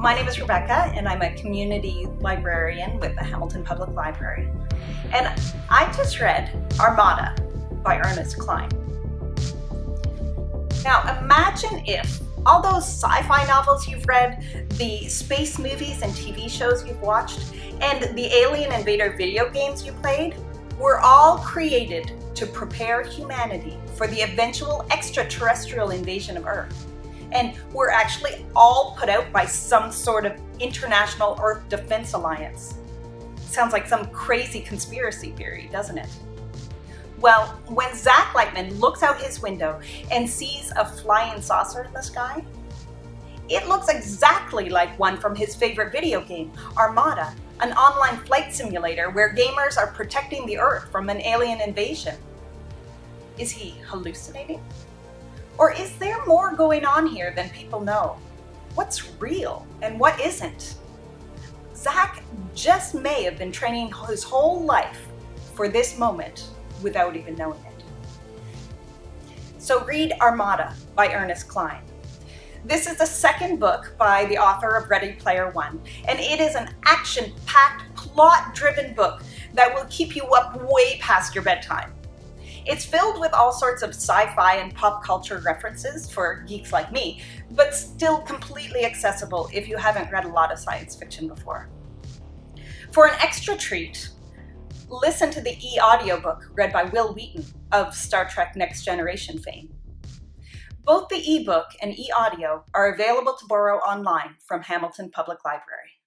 My name is Rebecca, and I'm a community librarian with the Hamilton Public Library. And I just read Armada by Ernest Cline. Now, imagine if all those sci fi novels you've read, the space movies and TV shows you've watched, and the Alien Invader video games you played were all created to prepare humanity for the eventual extraterrestrial invasion of Earth. And were actually all put out by some sort of international Earth Defense Alliance. Sounds like some crazy conspiracy theory, doesn't it? Well, when Zack Lightman looks out his window and sees a flying saucer in the sky, it looks exactly like one from his favorite video game, Armada, an online flight simulator where gamers are protecting the Earth from an alien invasion. Is he hallucinating? Or is there more going on here than people know? What's real and what isn't? Zack just may have been training his whole life for this moment without even knowing it. So read Armada by Ernest Cline. This is the second book by the author of Ready Player One, and it is an action packed, plot driven book that will keep you up way past your bedtime. It's filled with all sorts of sci fi and pop culture references for geeks like me, but still completely accessible if you haven't read a lot of science fiction before. For an extra treat, listen to the e audiobook read by Wil Wheaton of Star Trek Next Generation fame. Both the ebook and e audio are available to borrow online from Hamilton Public Library.